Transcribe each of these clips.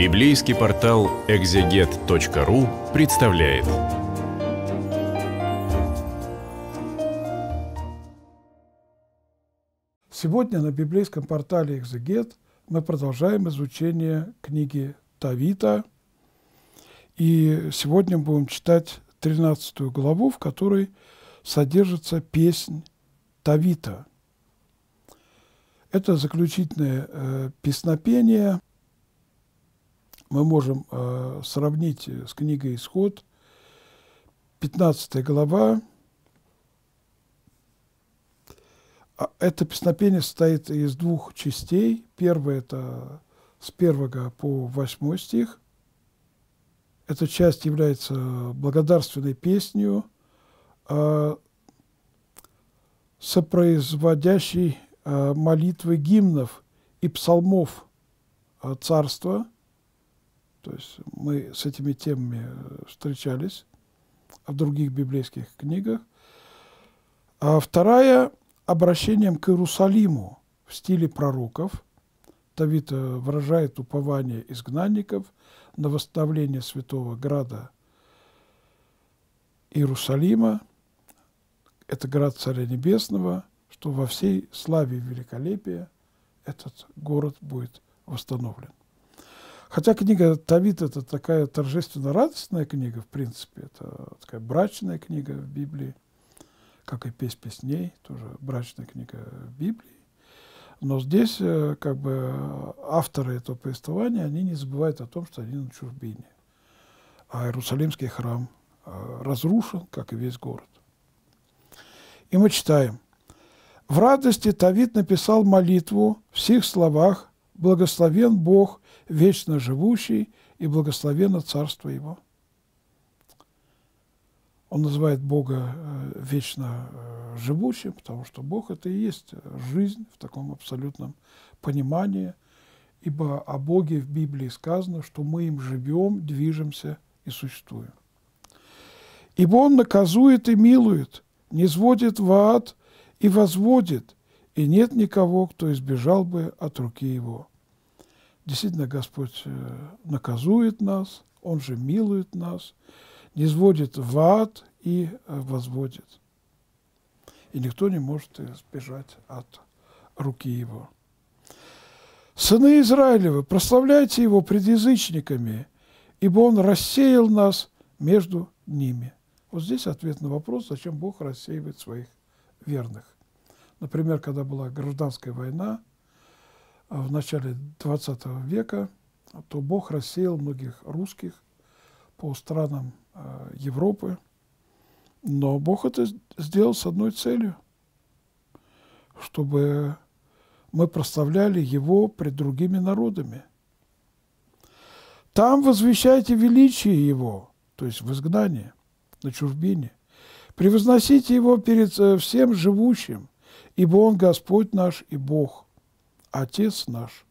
Библейский портал экзегет.ру представляет. Сегодня на библейском портале «Экзегет» мы продолжаем изучение книги Тавита. И сегодня будем читать 13 главу, в которой содержится песнь Тавита. Это заключительное э, песнопение. Мы можем э, сравнить с книгой «Исход», 15 глава. А это песнопение состоит из двух частей. Первое – это с первого по восьмой стих. Эта часть является благодарственной песнью, э, сопроизводящей э, молитвы гимнов и псалмов э, царства. То есть мы с этими темами встречались в других библейских книгах. А вторая – обращением к Иерусалиму в стиле пророков. Давид выражает упование изгнанников на восстановление святого града Иерусалима – это град Царя Небесного, что во всей славе и великолепии этот город будет восстановлен. Хотя книга Тавит – это такая торжественно-радостная книга, в принципе, это такая брачная книга в Библии, как и «Песнь песней», тоже брачная книга в Библии. Но здесь э, как бы авторы этого повествования, они не забывают о том, что они на чужбине. А Иерусалимский храм э, разрушен, как и весь город. И мы читаем. В радости Тавид написал молитву в всех словах «Благословен Бог, вечно живущий, и благословенно царство Его». Он называет Бога э, вечно э, живущим, потому что Бог – это и есть жизнь в таком абсолютном понимании, ибо о Боге в Библии сказано, что мы им живем, движемся и существуем. Ибо Он наказует и милует – не сводит в ад и возводит, и нет никого, кто избежал бы от руки его. Действительно, Господь э, наказует нас, Он же милует нас, не сводит в ад и э, возводит. И никто не может избежать от руки Его. Сыны Израилевы, прославляйте Его пред язычниками, ибо Он рассеял нас между ними. Вот здесь ответ на вопрос, зачем Бог рассеивает своих верных. Например, когда была гражданская война в начале XX века, то Бог рассеял многих русских по странам а, Европы. Но Бог это сделал с одной целью, чтобы мы прославляли Его пред другими народами. Там возвещайте величие Его, то есть в изгнании – на чужбине. Превозносите Его перед э, всем живущим, ибо Он Господь наш и Бог, Отец наш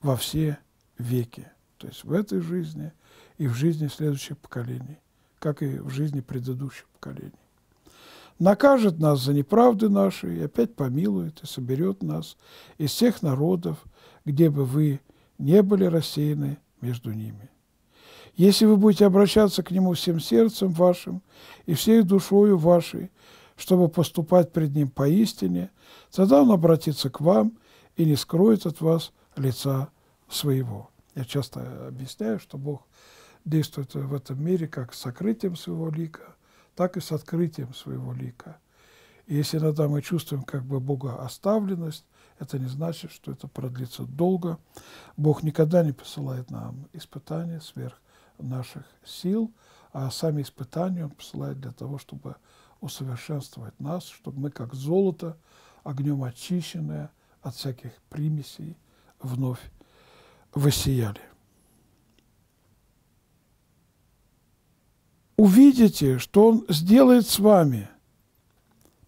во все веки. То есть в этой жизни и в жизни следующих поколений, как и в жизни предыдущих поколений. Накажет нас за неправды наши, и опять помилует, и соберет нас из всех народов, где бы вы не были рассеяны между ними. Если вы будете обращаться к Нему всем сердцем вашим и всей душою вашей, чтобы поступать пред Ним поистине, тогда Он обратится к вам и не скроет от вас лица своего. Я часто объясняю, что Бог действует в этом мире как с сокрытием своего лика, так и с открытием своего лика. И если иногда мы чувствуем как бы Бога оставленность, это не значит, что это продлится долго. Бог никогда не посылает нам испытания сверх наших сил, а сами испытания Он посылает для того, чтобы усовершенствовать нас, чтобы мы, как золото, огнем очищенное от всяких примесей, вновь воссияли. Увидите, что Он сделает с вами.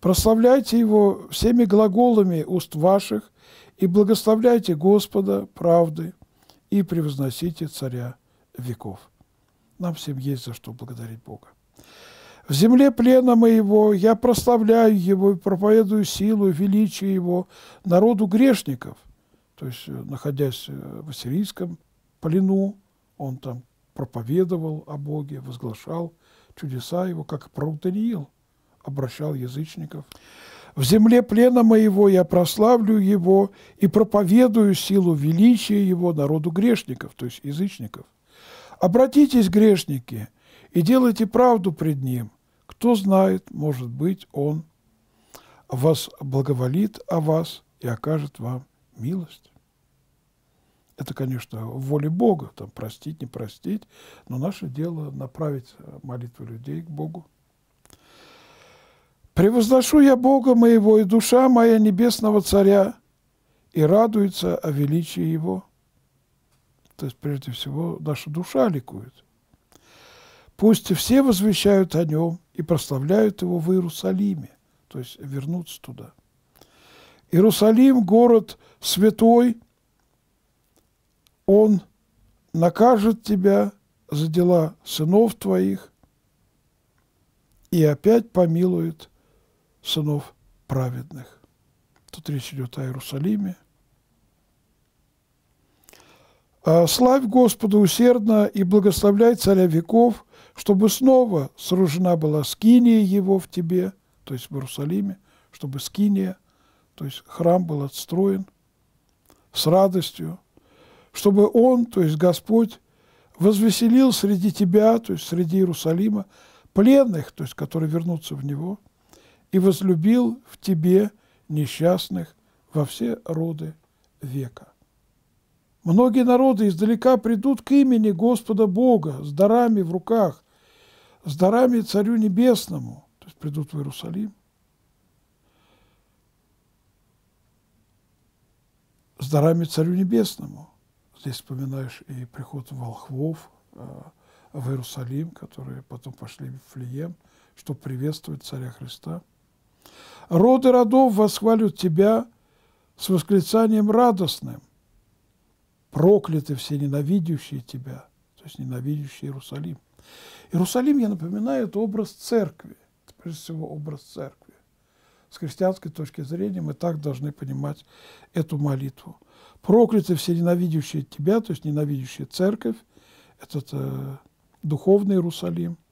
Прославляйте Его всеми глаголами уст ваших и благословляйте Господа правды и превозносите Царя веков. Нам всем есть за что благодарить Бога. В земле плена моего я прославляю Его и проповедую силу величие Его народу грешников, то есть, э, находясь э, в ассирийском плену, он там проповедовал о Боге, возглашал чудеса его, как пророк Даниил обращал язычников. В земле плена моего я прославлю его и проповедую силу величия его народу грешников, то есть язычников. Обратитесь, грешники, и делайте правду пред ним. Кто знает, может быть, он вас благоволит о вас и окажет вам милость. Это, конечно, в Бога, там, простить, не простить, но наше дело направить молитву людей к Богу. Превозношу я Бога моего и душа моя небесного царя, и радуется о величии Его. То есть, прежде всего, наша душа ликует. Пусть все возвещают о Нем и прославляют Его в Иерусалиме, то есть вернуться туда. Иерусалим – город святой, Он накажет тебя за дела сынов твоих и опять помилует сынов праведных. Тут речь идет о Иерусалиме. А славь Господа усердно и благословляй царя веков, чтобы снова сооружена была скиния его в тебе, то есть в Иерусалиме, чтобы скиния, то есть храм был отстроен с радостью, чтобы он, то есть Господь, возвеселил среди тебя, то есть среди Иерусалима, пленных, то есть которые вернутся в него – и возлюбил в тебе несчастных во все роды века. Многие народы издалека придут к имени Господа Бога с дарами в руках, с дарами Царю Небесному, то есть придут в Иерусалим, с дарами Царю Небесному. Здесь вспоминаешь и приход волхвов э, в Иерусалим, которые потом пошли в Флием, чтобы приветствовать Царя Христа – Роды родов восхвалят тебя с восклицанием радостным. Прокляты все ненавидящие тебя, то есть ненавидящие Иерусалим. Иерусалим, я напоминаю, это образ церкви, это прежде всего образ церкви. С христианской точки зрения мы так должны понимать эту молитву. Прокляты все ненавидящие тебя, то есть ненавидящие церковь, этот э, духовный Иерусалим –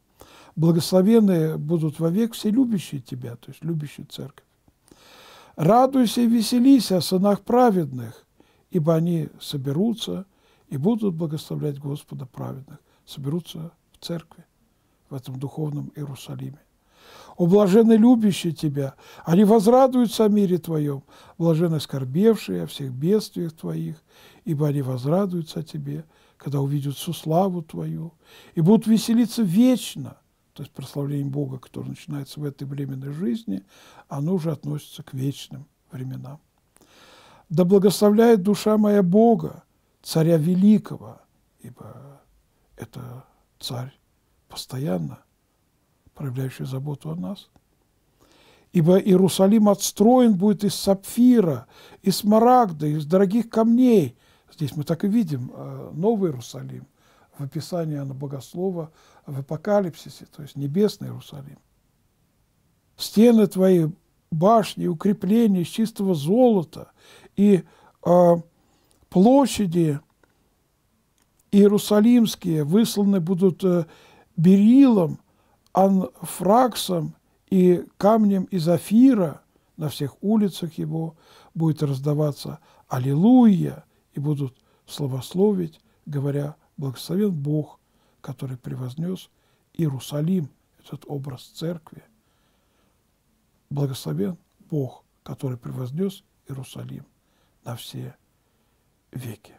Благословенные будут вовек все любящие тебя, то есть любящие церковь. Радуйся и веселись о сынах праведных, ибо они соберутся и будут благословлять Господа праведных, соберутся в церкви, в этом духовном Иерусалиме. О блаженны любящие Тебя, они возрадуются о мире Твоем, блаженны скорбевшие о всех бедствиях Твоих, ибо они возрадуются о Тебе, когда увидят всю славу Твою, и будут веселиться вечно – то есть прославление Бога, которое начинается в этой временной жизни, оно уже относится к вечным временам. Да благословляет душа моя Бога, царя великого, ибо это царь постоянно проявляющий заботу о нас. Ибо Иерусалим отстроен будет из сапфира, из смарагда, из дорогих камней. Здесь мы так и видим э, Новый Иерусалим в описании Анна Богослова в Апокалипсисе, то есть небесный Иерусалим. Стены твои, башни, укрепления из чистого золота и э, площади иерусалимские высланы будут э, берилом, анфраксом и камнем из афира на всех улицах его будет раздаваться «Аллилуйя!» и будут славословить, говоря Благословен Бог, который превознес Иерусалим, этот образ церкви. Благословен Бог, который превознес Иерусалим на все веки.